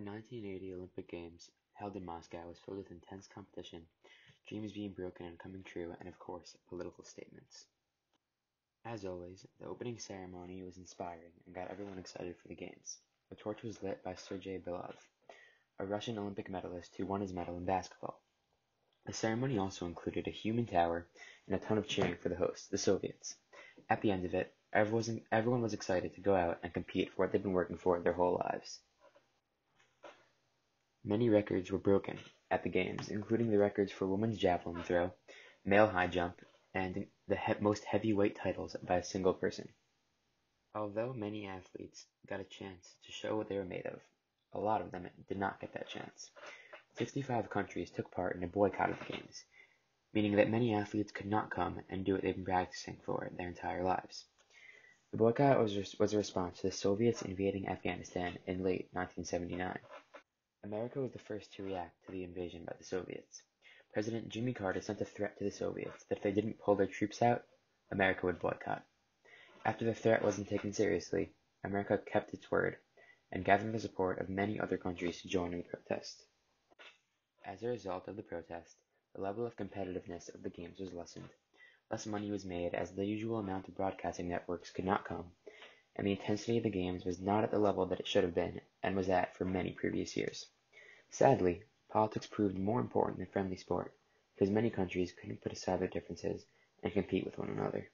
The 1980 Olympic Games, held in Moscow, was filled with intense competition, dreams being broken and coming true, and of course, political statements. As always, the opening ceremony was inspiring and got everyone excited for the Games. The torch was lit by Sergei Belov, a Russian Olympic medalist who won his medal in basketball. The ceremony also included a human tower and a ton of cheering for the hosts, the Soviets. At the end of it, everyone was excited to go out and compete for what they'd been working for their whole lives. Many records were broken at the Games, including the records for women's javelin throw, male high jump, and the he most heavyweight titles by a single person. Although many athletes got a chance to show what they were made of, a lot of them did not get that chance. 65 countries took part in a boycott of the Games, meaning that many athletes could not come and do what they've been practicing for their entire lives. The boycott was, was a response to the Soviets invading Afghanistan in late 1979. America was the first to react to the invasion by the Soviets. President Jimmy Carter sent a threat to the Soviets that if they didn't pull their troops out, America would boycott. After the threat wasn't taken seriously, America kept its word and gathered the support of many other countries to join in the protest. As a result of the protest, the level of competitiveness of the games was lessened. Less money was made as the usual amount of broadcasting networks could not come, and the intensity of the games was not at the level that it should have been and was at for many previous years. Sadly, politics proved more important than friendly sport, because many countries couldn't put aside their differences and compete with one another.